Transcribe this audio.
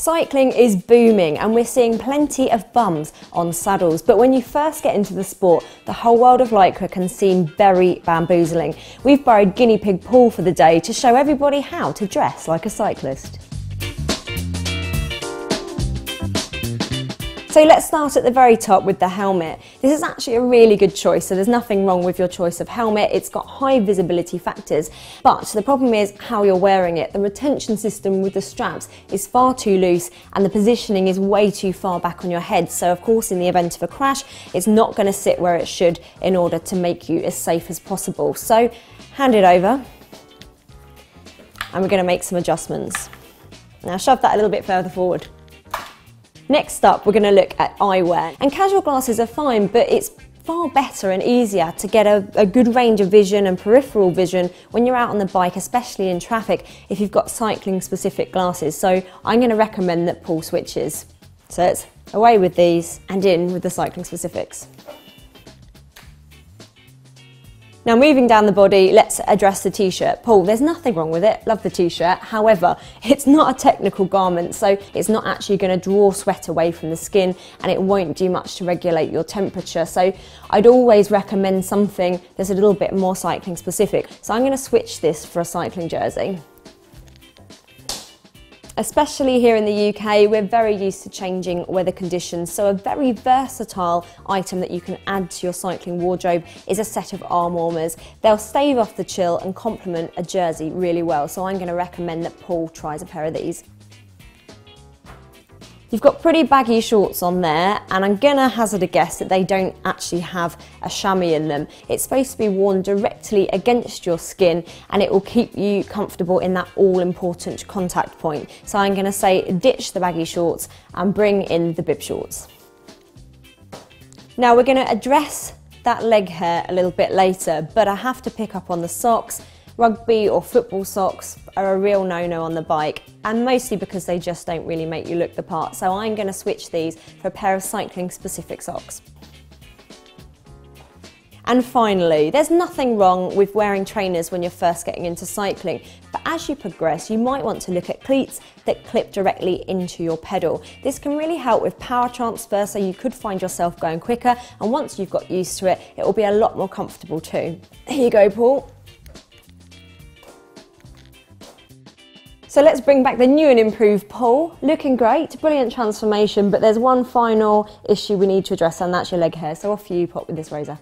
Cycling is booming and we're seeing plenty of bums on saddles, but when you first get into the sport, the whole world of Lycra can seem very bamboozling. We've borrowed guinea pig Paul for the day to show everybody how to dress like a cyclist. So let's start at the very top with the helmet. This is actually a really good choice, so there's nothing wrong with your choice of helmet. It's got high visibility factors, but the problem is how you're wearing it. The retention system with the straps is far too loose and the positioning is way too far back on your head. So of course, in the event of a crash, it's not gonna sit where it should in order to make you as safe as possible. So hand it over and we're gonna make some adjustments. Now shove that a little bit further forward. Next up, we're going to look at eyewear. And casual glasses are fine, but it's far better and easier to get a, a, good range of vision and peripheral vision when you're out on the bike, especially in traffic, if you've got cycling specific glasses. So I'm going to recommend that Paul switches. So it's away with these and in with the cycling specifics. Now moving down the body, let's address the t-shirt. Paul, there's nothing wrong with it, love the t-shirt. However, it's not a technical garment, so it's not actually gonna draw sweat away from the skin and it won't do much to regulate your temperature. So I'd always recommend something that's a little bit more cycling specific. So I'm gonna switch this for a cycling jersey. Especially here in the UK, we're very used to changing weather conditions, so a very versatile item that you can add to your cycling wardrobe is a set of arm warmers. They'll stave off the chill and complement a jersey really well, so I'm going to recommend that Paul tries a pair of these. You've got pretty baggy shorts on there and I'm gonna hazard a guess that they don't actually have a chamois in them. It's supposed to be worn directly against your skin and it will keep you comfortable in that all important contact point. So I'm gonna say ditch the baggy shorts and bring in the bib shorts. Now we're gonna address that leg hair a little bit later, but I have to pick up on the socks Rugby or football socks are a real no-no on the bike and mostly because they just don't really make you look the part. So I'm going to switch these for a pair of cycling specific socks. And finally, there's nothing wrong with wearing trainers when you're first getting into cycling, but as you progress, you might want to look at cleats that clip directly into your pedal. This can really help with power transfer, so you could find yourself going quicker, and once you've got used to it, it will be a lot more comfortable too. Here you go, Paul. So let's bring back the new and improved Paul. Looking great, brilliant transformation, but there's one final issue we need to address and that's your leg hair. So off you pop with this razor.